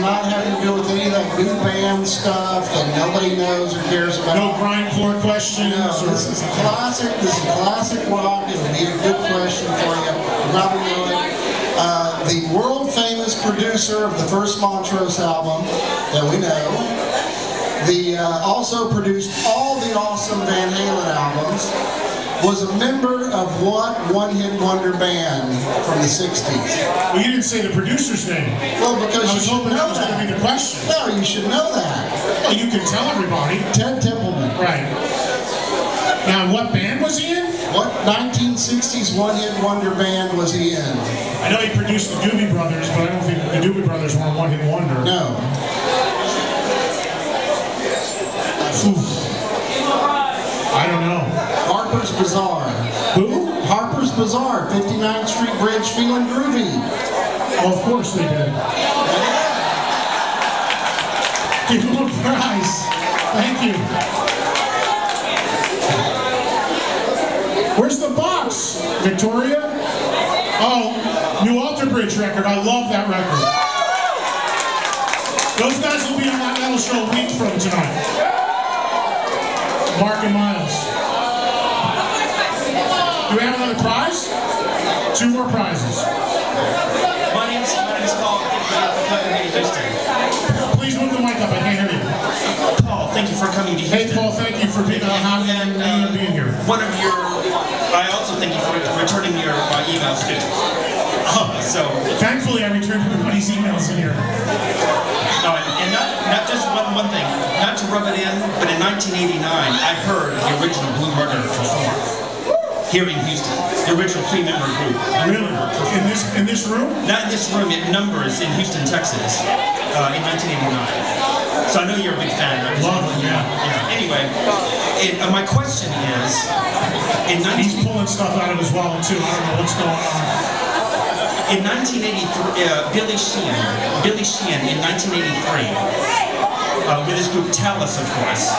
not having to do with any of that new band stuff that nobody knows or cares about. No grindcore questions. No, or- this is classic. This is classic rock. It'll be a good question for you. You probably know. Uh, the world famous producer of the first Montrose album that we know. The uh, also produced all the awesome Van Halen albums. Was a member of what one-hit wonder band from the '60s? Well, you didn't say the producer's name. Well, because I you was should hoping that was going to be the question. No, you should know that. Well, you can tell everybody. Ted Templeman. Right. Now, what band was he in? What 1960s one-hit wonder band was he in? I know he produced the Doobie Brothers, but I don't think the Doobie Brothers were a one-hit wonder. No. I don't know. Harpers Bizarre. Who? Harpers Bizarre, 59th Street Bridge, feeling groovy. Well, of course they did. Give him a prize. Thank you. Where's the box, Victoria? Oh, new Alter Bridge record. I love that record. Those guys will be on that metal show a week from tonight. Mark and Myles. Do we have another prize? Two more prizes. My name's, my name's Paul. Thank you for coming to Houston. Please move the mic up. I can't hear you. Paul, thank you for coming to Hey, Paul, thank you for being, uh, And uh, being here. one of your, I also thank you for returning your uh, emails too. Uh, so, Thankfully, I returned everybody's emails in here. uh, and not, not just one, one thing, not to rub it in, but in 1989, I heard the original Blue Murder perform here in Houston. The original three-member group. Really? In this in this room? Not in this room, it numbers in Houston, Texas, uh, in 1989. So I know you're a big fan. I Love it, yeah. yeah. Anyway, it, uh, my question is, in He's pulling stuff out of his wallet too. I don't know what's going on. in 1983, uh, Billy Sheehan, Billy Sheehan in 1983, uh, with his group Talas, of course,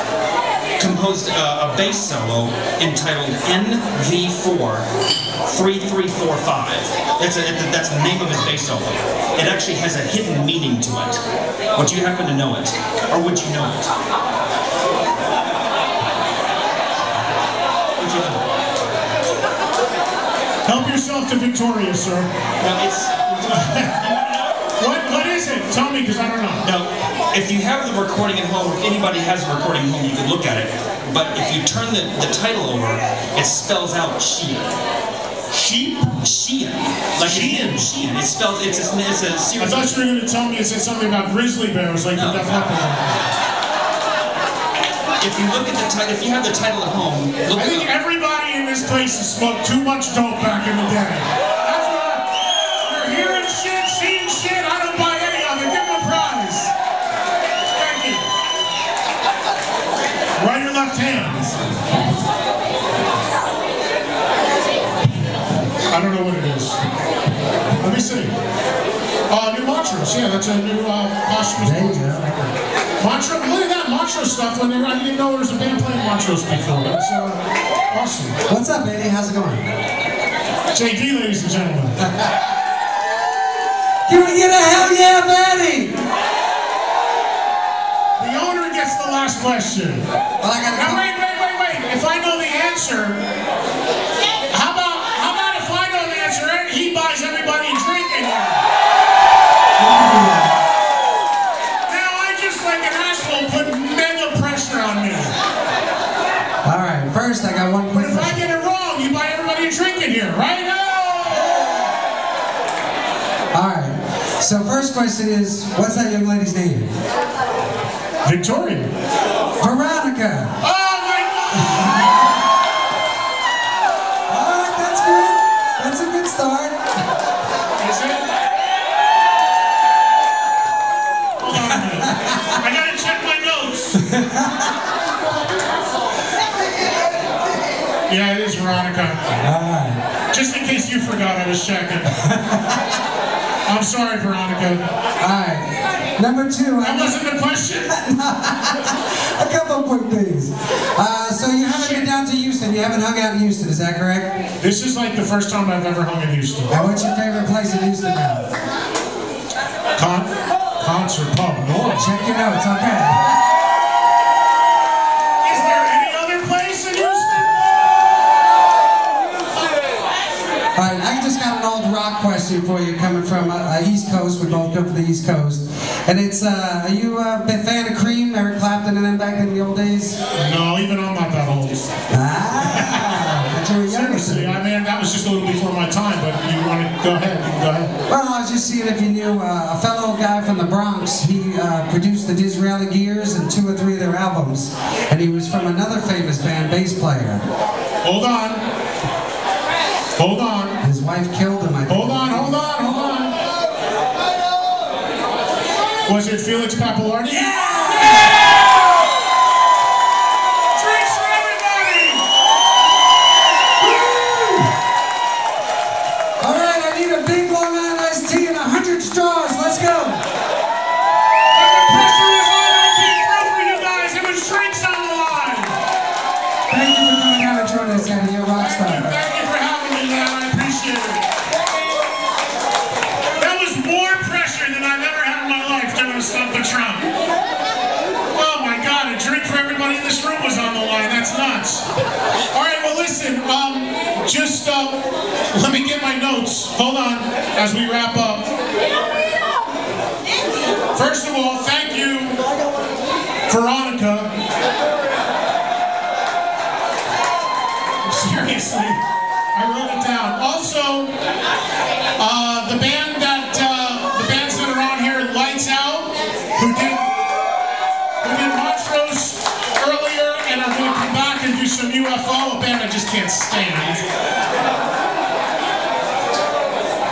composed uh, a bass solo entitled NV4 3345. That's, a, that's the name of his bass solo. It actually has a hidden meaning to it. Would you happen to know it? Or would you know it? Would you know it? Help yourself to Victoria, sir. Now, it's... Tell me, because I don't know. Now, if you have the recording at home, if anybody has a recording at home, you can look at it. But if you turn the, the title over, it spells out Sheehan. Sheep? Sheehan. Like Sheehan. Sheehan. It spells, it's a, it's a I series thought you were going to tell me it said something about grizzly bears, like No. the Def Leppard. If you look at the title, if you have the title at home, look I think everybody in this place has smoked too much dope back in the day. Right or left hand? I don't know what it is. Let me see. Uh, new Montrose. Yeah, that's a new uh, posthumous There you Montrose go. record. Montrose, look at that Montrose stuff. When they, I didn't know there was a band playing Montrose before. That's uh, awesome. What's up, Eddie? How's it going? JD, ladies and gentlemen. Can we get a hell yeah, for Eddie? The owner gets the last question. Well, I gotta Now wait, wait, wait, wait. If I know the answer, how about how about if I know the answer, he buys everybody a drink in here? Now I just like an asshole put mega pressure on me. All right, first I got one But quick if I get it wrong, you buy everybody a drink in here, right? Oh! All right. So first question is, what's that young lady's name? Victoria. Veronica. Oh my God! All right, that's good. That's a good start. Is it? Hold on. I gotta check my notes. Yeah, it is Veronica. All right. Just in case you forgot, I was checking. I'm sorry, Veronica. All right. Number two, That I wasn't the question. a couple of quick things. Uh, so you haven't been down to Houston. You haven't hung out in Houston, is that correct? This is like the first time I've ever hung in Houston. Now, what's your favorite place in Houston now? Con? Con? Concert Pub North. Check your notes, okay. Is there any other place in Houston? All right, I just got an old rock question for you coming from uh, East Coast. We both go from the East Coast. And it's, uh, are you a big fan of Cream, Eric Clapton and them back in the old days? No, even not that old. Ah, you were younger. Seriously, I mean, that was just a little before my time, but you want to go ahead, you can go ahead. Well, I was just seeing if you knew uh, a fellow guy from the Bronx. He uh, produced the Disraeli Gears and two or three of their albums. And he was from another famous band, bass player. Hold on. Hold on. His wife killed him, I think. Hold on, hold on, hold on. Was it Felix Pappalardi? Drinks Nuts. All right, well listen, um, just uh, let me get my notes. Hold on, as we wrap up. First of all, UFO, a band I just can't stand.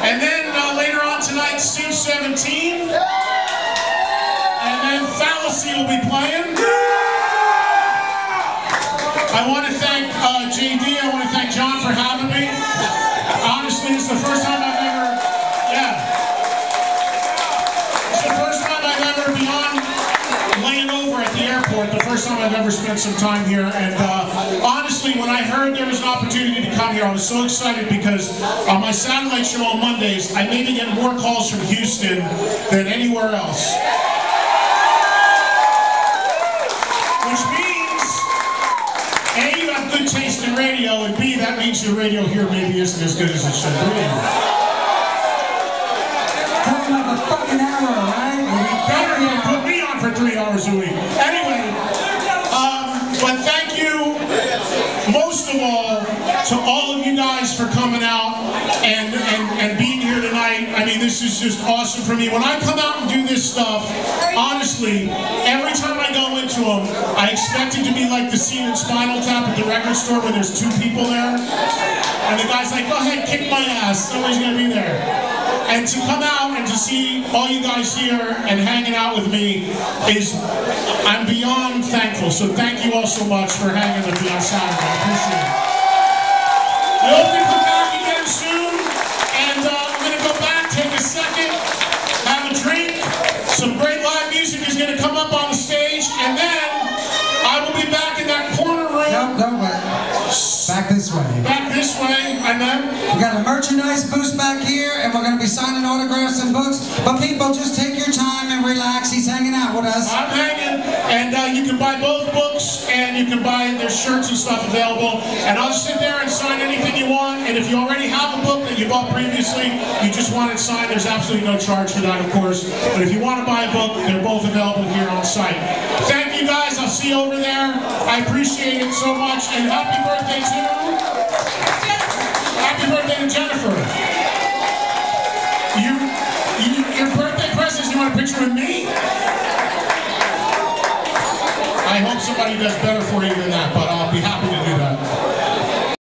And then uh, later on tonight, Sue 17, and then Fallacy will be playing. I want to thank uh, JD. I want to thank John for having me. Honestly, it's the first time I've ever, yeah. It's the first time I've ever, beyond laying over at the first time I've ever spent some time here. And uh, honestly, when I heard there was an opportunity to come here, I was so excited because on my satellite show on Mondays, I maybe get more calls from Houston than anywhere else. Which means a, you have good taste in radio, and B, that means your radio here maybe isn't as good as it should be. Coming up a fucking hour, right? Better than put me on for three hours a week. Anyway, um, but thank you of all to all of you guys for coming out and, and, and being here tonight. I mean, this is just awesome for me. When I come out and do this stuff, honestly, every time I go into them, I expect it to be like the scene in Spinal Tap at the record store where there's two people there. And the guy's like, go ahead, kick my ass. Somebody's going to be there. And to come out and to see all you guys here and hanging out with me is, I'm beyond thankful. So thank you all so much for hanging with me on Saturday. I appreciate it. I hope you come back again soon. And uh, I'm going to go back, take a second, have a drink. Some great live music is going to come up on the stage. And then I will be back in that corner room. No way. Back this way. Back this way. And then We got a merchandise booth back here, you can buy both books, and you can buy there's shirts and stuff available. And I'll just sit there and sign anything you want. And if you already have a book that you bought previously, you just want it signed. There's absolutely no charge for that, of course. But if you want to buy a book, they're both available here on site. Thank you guys. I'll see you over there. I appreciate it so much, and happy birthday to happy birthday to Jennifer. You, you, your birthday presents. You want a picture with me? I hope somebody does better for you than that, but I'll be happy to do that.